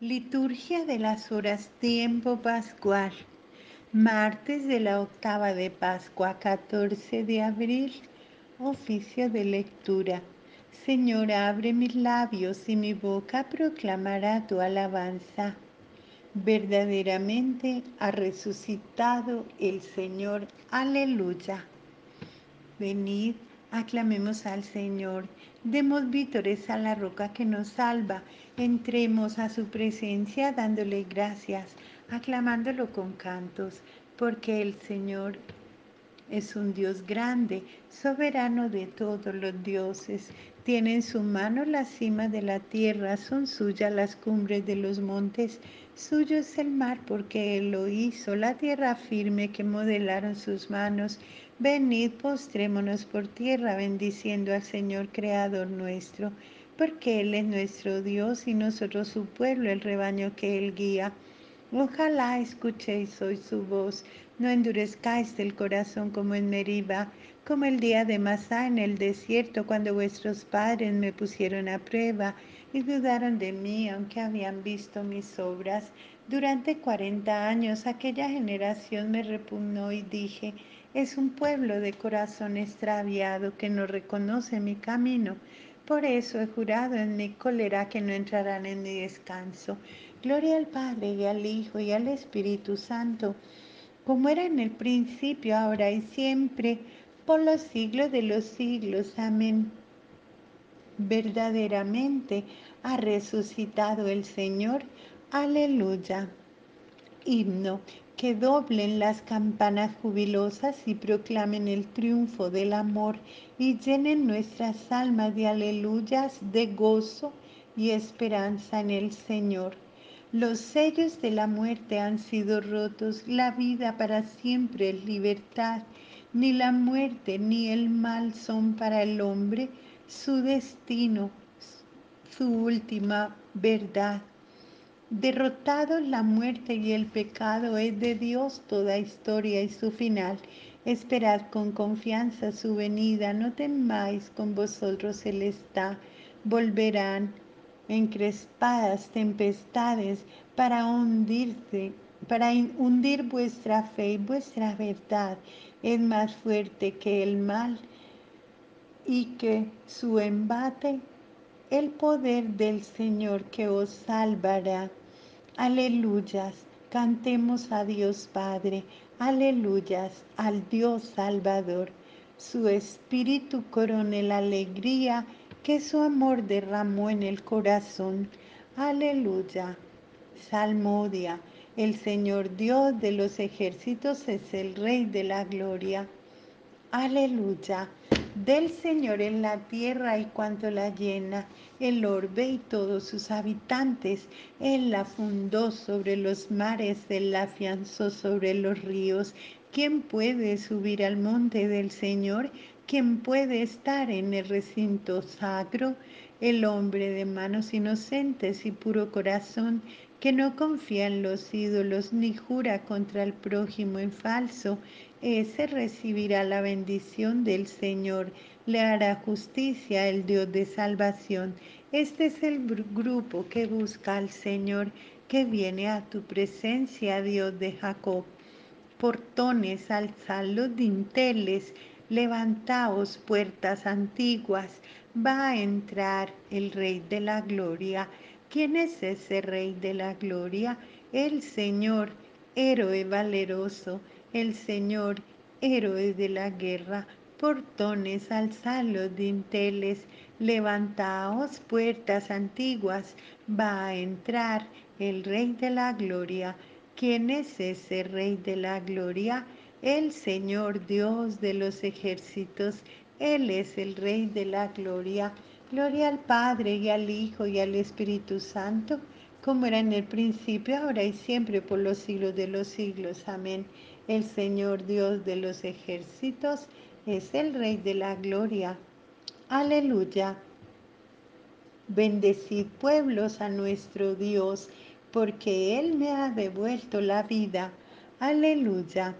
Liturgia de las horas tiempo pascual. Martes de la octava de Pascua, 14 de abril. Oficio de lectura. Señor, abre mis labios y mi boca proclamará tu alabanza. Verdaderamente ha resucitado el Señor. Aleluya. Venid Aclamemos al Señor, demos vítores a la roca que nos salva, entremos a su presencia dándole gracias, aclamándolo con cantos, porque el Señor es un Dios grande, soberano de todos los dioses. Tiene en su mano la cima de la tierra, son suyas las cumbres de los montes. Suyo es el mar porque Él lo hizo, la tierra firme que modelaron sus manos. Venid, postrémonos por tierra, bendiciendo al Señor Creador nuestro, porque Él es nuestro Dios y nosotros su pueblo, el rebaño que Él guía. Ojalá escuchéis hoy su voz, no endurezcáis el corazón como en Meriba, como el día de Masá en el desierto, cuando vuestros padres me pusieron a prueba y dudaron de mí, aunque habían visto mis obras. Durante cuarenta años aquella generación me repugnó y dije, es un pueblo de corazón extraviado que no reconoce mi camino. Por eso he jurado en mi cólera que no entrarán en mi descanso. Gloria al Padre y al Hijo y al Espíritu Santo, como era en el principio, ahora y siempre, por los siglos de los siglos. Amén. Verdaderamente ha resucitado el Señor. Aleluya. Himno que doblen las campanas jubilosas y proclamen el triunfo del amor y llenen nuestras almas de aleluyas, de gozo y esperanza en el Señor. Los sellos de la muerte han sido rotos, la vida para siempre es libertad. Ni la muerte ni el mal son para el hombre su destino, su última verdad. Derrotados la muerte y el pecado, es de Dios toda historia y su final. Esperad con confianza su venida, no temáis, con vosotros Él está. Volverán encrespadas tempestades para hundirse, para hundir vuestra fe y vuestra verdad. Es más fuerte que el mal y que su embate el poder del Señor que os salvará. Aleluyas, cantemos a Dios Padre, aleluyas al Dios Salvador. Su espíritu corone la alegría que su amor derramó en el corazón. Aleluya. Salmodia, el Señor Dios de los ejércitos es el Rey de la gloria. Aleluya del Señor en la tierra y cuanto la llena, el orbe y todos sus habitantes. Él la fundó sobre los mares, Él la afianzó sobre los ríos. ¿Quién puede subir al monte del Señor? ¿Quién puede estar en el recinto sacro? El hombre de manos inocentes y puro corazón, que no confía en los ídolos ni jura contra el prójimo en falso, ese recibirá la bendición del Señor, le hará justicia el Dios de salvación. Este es el grupo que busca al Señor, que viene a tu presencia, Dios de Jacob. Portones, alzad los dinteles, levantaos puertas antiguas, va a entrar el Rey de la Gloria. ¿Quién es ese Rey de la Gloria? El Señor, héroe valeroso el Señor, héroe de la guerra, portones, alzad los dinteles, levantaos puertas antiguas, va a entrar el Rey de la Gloria. ¿Quién es ese Rey de la Gloria? El Señor Dios de los ejércitos, Él es el Rey de la Gloria. Gloria al Padre y al Hijo y al Espíritu Santo, como era en el principio, ahora y siempre, por los siglos de los siglos. Amén. El Señor Dios de los ejércitos es el Rey de la gloria. Aleluya. Bendecid pueblos a nuestro Dios, porque Él me ha devuelto la vida. Aleluya.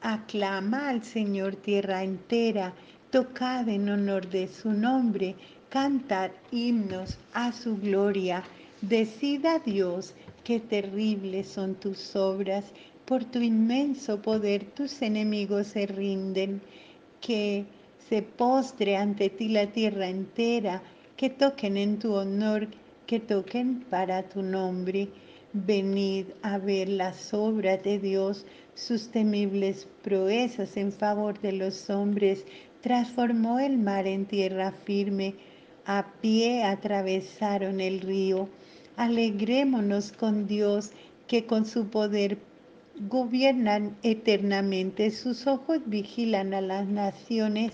Aclama al Señor tierra entera, tocad en honor de su nombre, cantad himnos a su gloria Decida Dios qué terribles son tus obras, por tu inmenso poder tus enemigos se rinden, que se postre ante ti la tierra entera, que toquen en tu honor, que toquen para tu nombre. Venid a ver las obras de Dios, sus temibles proezas en favor de los hombres. Transformó el mar en tierra firme, a pie atravesaron el río. Alegrémonos con Dios que con su poder gobiernan eternamente. Sus ojos vigilan a las naciones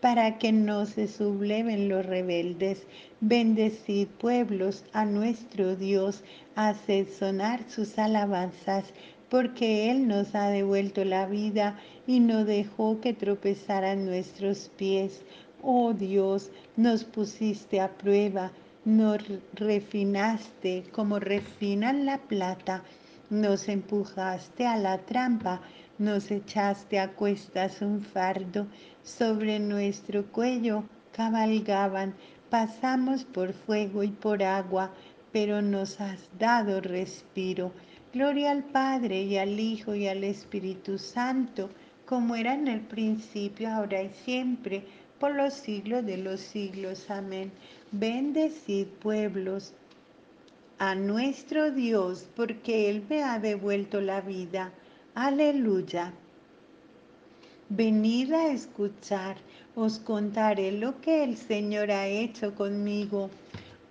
para que no se subleven los rebeldes. Bendecid pueblos a nuestro Dios, haced sonar sus alabanzas, porque Él nos ha devuelto la vida y no dejó que tropezaran nuestros pies. Oh Dios, nos pusiste a prueba, nos refinaste como refinan la plata, nos empujaste a la trampa, nos echaste a cuestas un fardo, sobre nuestro cuello cabalgaban, pasamos por fuego y por agua, pero nos has dado respiro. Gloria al Padre y al Hijo y al Espíritu Santo, como era en el principio, ahora y siempre, por los siglos de los siglos. Amén. Bendecid pueblos a nuestro Dios, porque Él me ha devuelto la vida. Aleluya. Venid a escuchar, os contaré lo que el Señor ha hecho conmigo.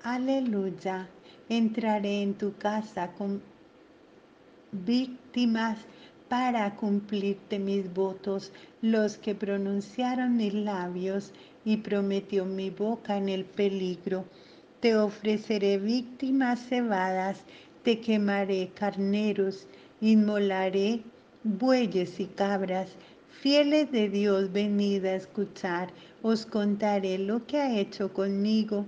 Aleluya. Entraré en tu casa con víctimas para cumplirte mis votos, los que pronunciaron mis labios y prometió mi boca en el peligro. Te ofreceré víctimas cebadas, te quemaré carneros, inmolaré bueyes y cabras. Fieles de Dios, venid a escuchar, os contaré lo que ha hecho conmigo.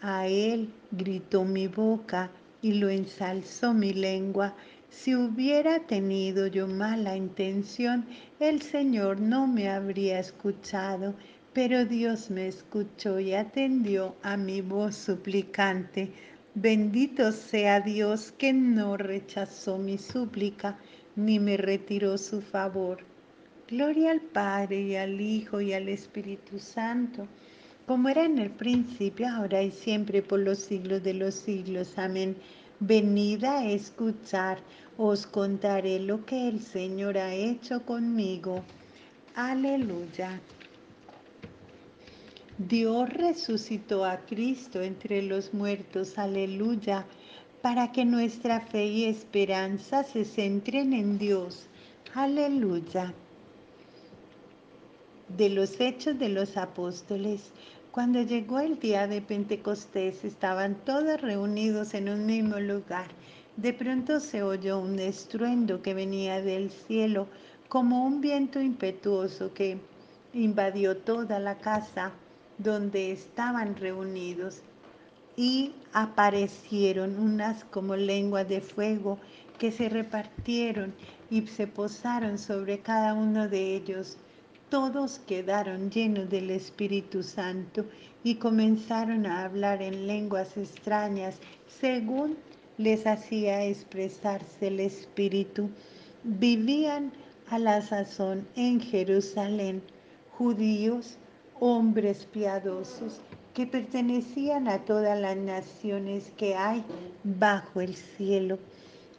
A él gritó mi boca y lo ensalzó mi lengua. Si hubiera tenido yo mala intención, el Señor no me habría escuchado, pero Dios me escuchó y atendió a mi voz suplicante. Bendito sea Dios que no rechazó mi súplica, ni me retiró su favor. Gloria al Padre y al Hijo y al Espíritu Santo, como era en el principio, ahora y siempre, por los siglos de los siglos. Amén. Venid a escuchar, os contaré lo que el Señor ha hecho conmigo. Aleluya. Dios resucitó a Cristo entre los muertos, aleluya, para que nuestra fe y esperanza se centren en Dios, aleluya. De los hechos de los apóstoles, cuando llegó el día de Pentecostés, estaban todos reunidos en un mismo lugar. De pronto se oyó un estruendo que venía del cielo, como un viento impetuoso que invadió toda la casa donde estaban reunidos. Y aparecieron unas como lenguas de fuego que se repartieron y se posaron sobre cada uno de ellos todos quedaron llenos del Espíritu Santo y comenzaron a hablar en lenguas extrañas según les hacía expresarse el Espíritu. Vivían a la sazón en Jerusalén judíos, hombres piadosos que pertenecían a todas las naciones que hay bajo el cielo.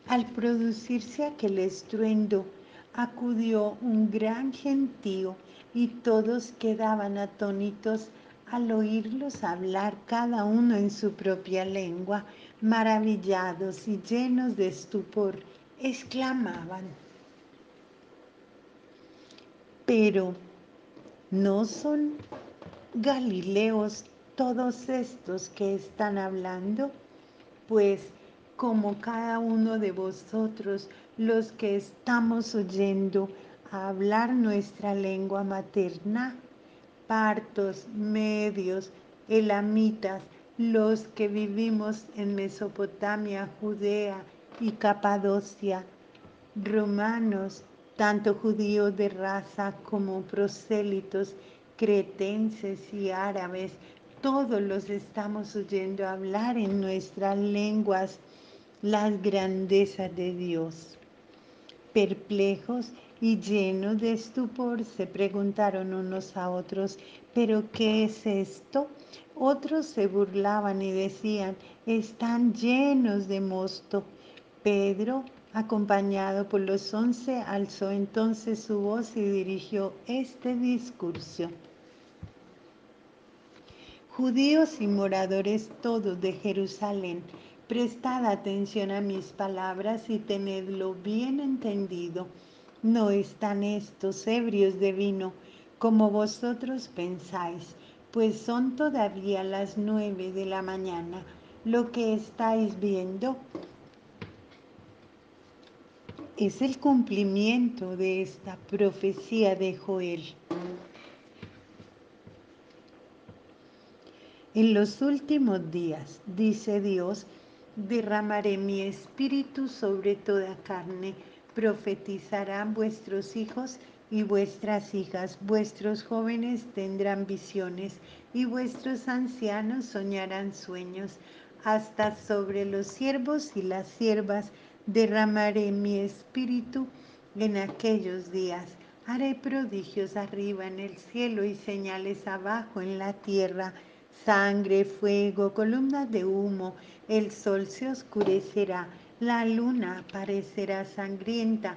Al producirse aquel estruendo, acudió un gran gentío y todos quedaban atónitos al oírlos hablar cada uno en su propia lengua, maravillados y llenos de estupor, exclamaban, pero ¿no son Galileos todos estos que están hablando? Pues como cada uno de vosotros los que estamos oyendo hablar nuestra lengua materna, partos, medios, elamitas, los que vivimos en Mesopotamia, Judea y Capadocia, romanos, tanto judíos de raza como prosélitos, cretenses y árabes, todos los estamos oyendo hablar en nuestras lenguas las grandezas de Dios. Perplejos y llenos de estupor se preguntaron unos a otros, ¿pero qué es esto? Otros se burlaban y decían, están llenos de mosto. Pedro, acompañado por los once, alzó entonces su voz y dirigió este discurso. Judíos y moradores todos de Jerusalén, prestad atención a mis palabras y tenedlo bien entendido. No están estos ebrios de vino, como vosotros pensáis, pues son todavía las nueve de la mañana. Lo que estáis viendo es el cumplimiento de esta profecía de Joel. En los últimos días, dice Dios, derramaré mi espíritu sobre toda carne, profetizarán vuestros hijos y vuestras hijas, vuestros jóvenes tendrán visiones y vuestros ancianos soñarán sueños. Hasta sobre los siervos y las siervas derramaré mi espíritu en aquellos días. Haré prodigios arriba en el cielo y señales abajo en la tierra, sangre, fuego, columnas de humo, el sol se oscurecerá, la luna parecerá sangrienta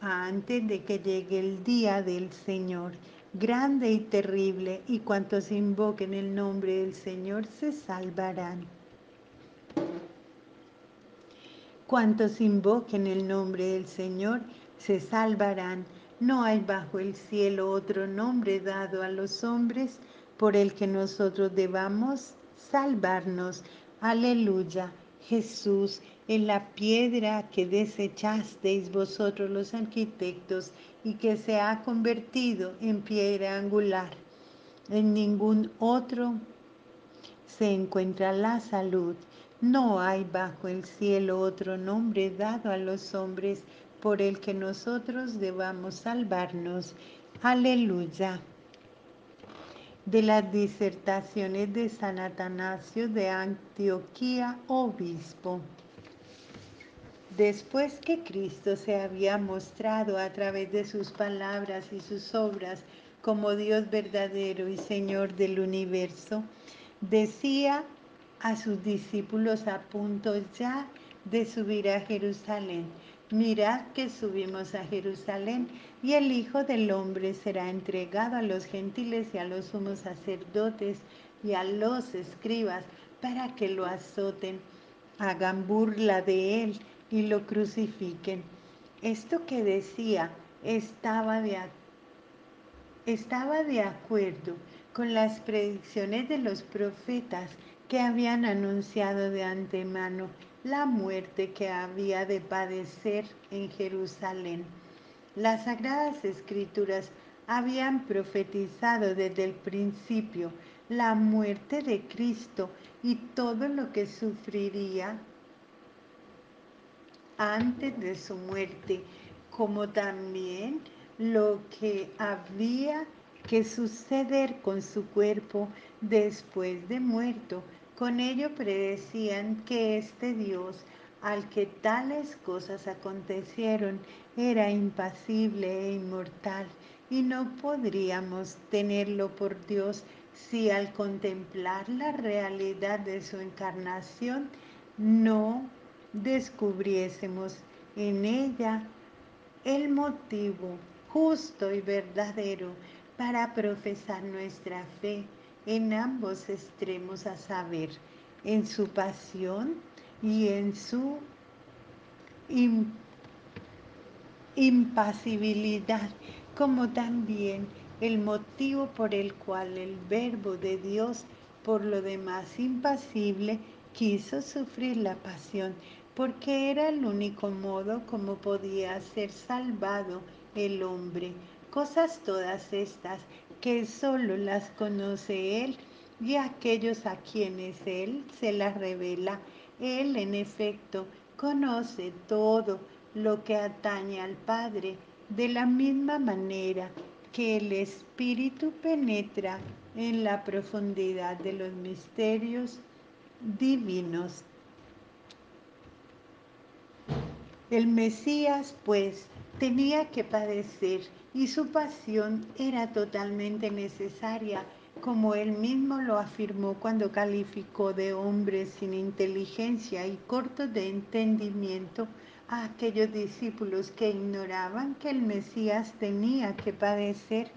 antes de que llegue el día del Señor, grande y terrible, y cuantos invoquen el nombre del Señor se salvarán. Cuantos invoquen el nombre del Señor se salvarán. No hay bajo el cielo otro nombre dado a los hombres por el que nosotros debamos salvarnos. Aleluya. Jesús, en la piedra que desechasteis vosotros los arquitectos y que se ha convertido en piedra angular. En ningún otro se encuentra la salud. No hay bajo el cielo otro nombre dado a los hombres por el que nosotros debamos salvarnos. Aleluya de las disertaciones de San Atanasio de Antioquía, obispo. Después que Cristo se había mostrado a través de sus palabras y sus obras como Dios verdadero y Señor del universo, decía a sus discípulos a punto ya de subir a Jerusalén, mirad que subimos a Jerusalén y el Hijo del Hombre será entregado a los gentiles y a los sumos sacerdotes y a los escribas para que lo azoten, hagan burla de él y lo crucifiquen. Esto que decía estaba de, estaba de acuerdo con las predicciones de los profetas que habían anunciado de antemano la muerte que había de padecer en Jerusalén. Las sagradas escrituras habían profetizado desde el principio la muerte de Cristo y todo lo que sufriría antes de su muerte, como también lo que había que suceder con su cuerpo después de muerto. Con ello predecían que este Dios al que tales cosas acontecieron era impasible e inmortal y no podríamos tenerlo por Dios si al contemplar la realidad de su encarnación no descubriésemos en ella el motivo justo y verdadero para profesar nuestra fe en ambos extremos, a saber, en su pasión y en su impasibilidad, como también el motivo por el cual el verbo de Dios, por lo demás impasible, quiso sufrir la pasión, porque era el único modo como podía ser salvado el hombre. Cosas todas estas que solo las conoce Él y aquellos a quienes Él se las revela. Él, en efecto, conoce todo lo que atañe al Padre. De la misma manera, que el Espíritu penetra en la profundidad de los misterios divinos. El Mesías, pues, tenía que padecer y su pasión era totalmente necesaria, como él mismo lo afirmó cuando calificó de hombres sin inteligencia y cortos de entendimiento a aquellos discípulos que ignoraban que el Mesías tenía que padecer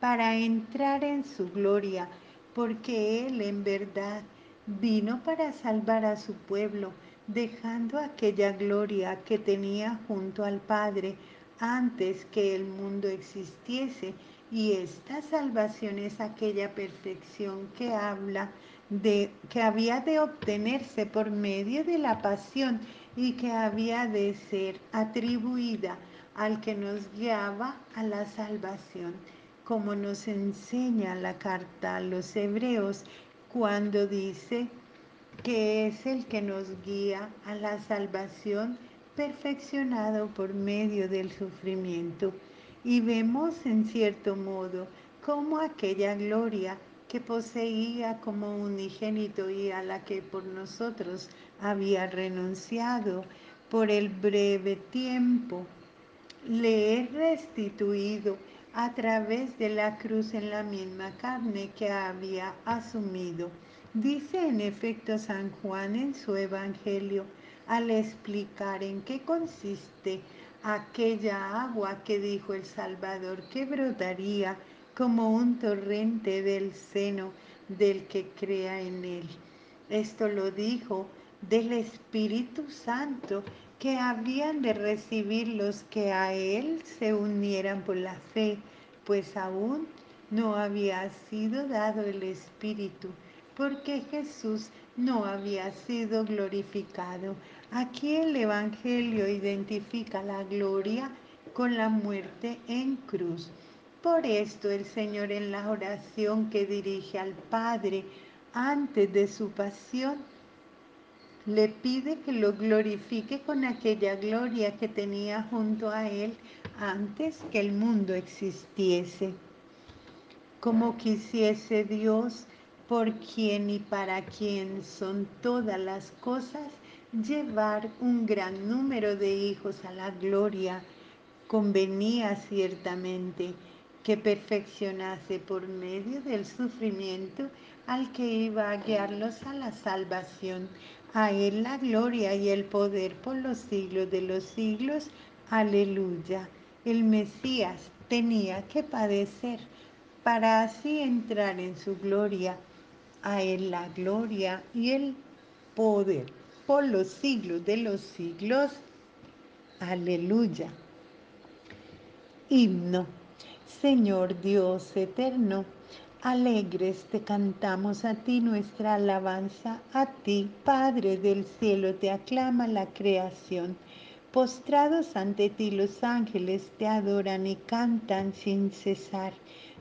para entrar en su gloria, porque Él en verdad vino para salvar a su pueblo, dejando aquella gloria que tenía junto al Padre antes que el mundo existiese. Y esta salvación es aquella perfección que habla de que había de obtenerse por medio de la pasión y que había de ser atribuida al que nos guiaba a la salvación, como nos enseña la carta a los hebreos cuando dice que es el que nos guía a la salvación perfeccionado por medio del sufrimiento. Y vemos en cierto modo cómo aquella gloria que poseía como unigénito y a la que por nosotros había renunciado por el breve tiempo, le he restituido a través de la cruz en la misma carne que había asumido. Dice en efecto San Juan en su Evangelio al explicar en qué consiste aquella agua que dijo el Salvador que brotaría como un torrente del seno del que crea en él. Esto lo dijo del Espíritu Santo que habían de recibir los que a él se unieran por la fe, pues aún no había sido dado el Espíritu, porque Jesús no había sido glorificado. Aquí el Evangelio identifica la gloria con la muerte en cruz. Por esto el Señor en la oración que dirige al Padre antes de su pasión, le pide que lo glorifique con aquella gloria que tenía junto a él antes que el mundo existiese. Como quisiese Dios, por quien y para quien son todas las cosas, llevar un gran número de hijos a la gloria, convenía ciertamente que perfeccionase por medio del sufrimiento al que iba a guiarlos a la salvación. A él la gloria y el poder por los siglos de los siglos. Aleluya. El Mesías tenía que padecer para así entrar en su gloria. A él la gloria y el poder por los siglos de los siglos. Aleluya. Himno. Señor Dios eterno, alegres te cantamos a ti nuestra alabanza, a ti, Padre del cielo, te aclama la creación. Postrados ante ti los ángeles te adoran y cantan sin cesar.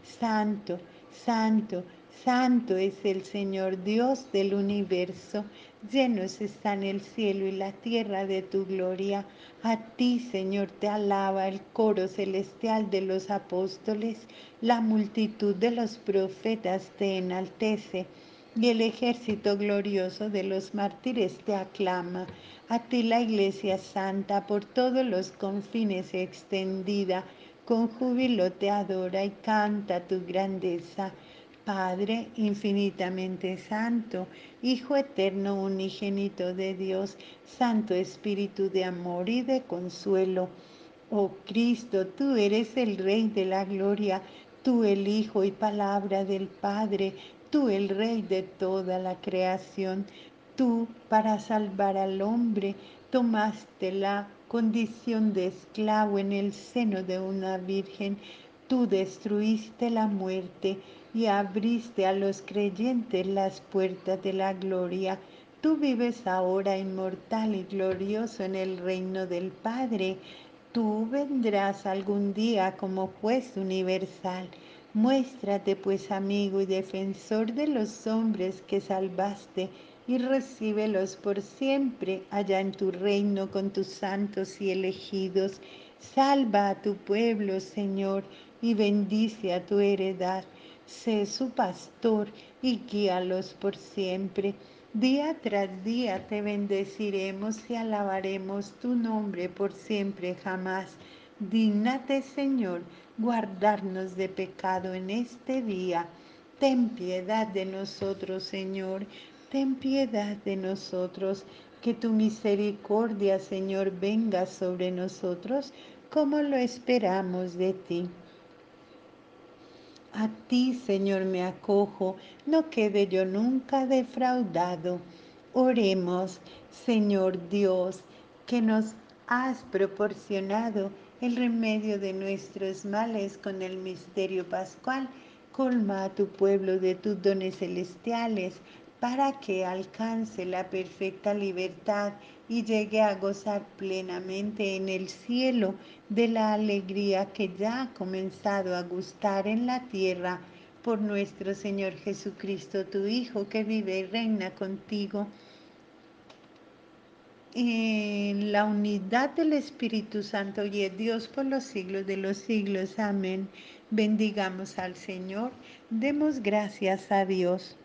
Santo, santo, santo es el Señor Dios del universo. Llenos están el cielo y la tierra de tu gloria. A ti, Señor, te alaba el coro celestial de los apóstoles, la multitud de los profetas te enaltece y el ejército glorioso de los mártires te aclama. A ti la Iglesia Santa por todos los confines extendida, con júbilo te adora y canta tu grandeza. Padre infinitamente santo, Hijo eterno unigénito de Dios, Santo Espíritu de amor y de consuelo. Oh Cristo, tú eres el Rey de la gloria, tú el Hijo y palabra del Padre, tú el Rey de toda la creación. Tú, para salvar al hombre, tomaste la condición de esclavo en el seno de una virgen. Tú destruiste la muerte y abriste a los creyentes las puertas de la gloria. Tú vives ahora inmortal y glorioso en el reino del Padre. Tú vendrás algún día como juez universal. Muéstrate pues amigo y defensor de los hombres que salvaste y recíbelos por siempre allá en tu reino con tus santos y elegidos. Salva a tu pueblo, Señor, y bendice a tu heredad. Sé su pastor y guíalos por siempre. Día tras día te bendeciremos y alabaremos tu nombre por siempre jamás. Dígnate, Señor, guardarnos de pecado en este día. Ten piedad de nosotros, Señor. Ten piedad de nosotros. Que tu misericordia, Señor, venga sobre nosotros como lo esperamos de ti. A ti, Señor, me acojo, no quede yo nunca defraudado. Oremos, Señor Dios, que nos has proporcionado el remedio de nuestros males con el misterio pascual. Colma a tu pueblo de tus dones celestiales para que alcance la perfecta libertad y llegue a gozar plenamente en el cielo de la alegría que ya ha comenzado a gustar en la tierra por nuestro Señor Jesucristo, tu Hijo, que vive y reina contigo en la unidad del Espíritu Santo y es Dios por los siglos de los siglos. Amén. Bendigamos al Señor. Demos gracias a Dios.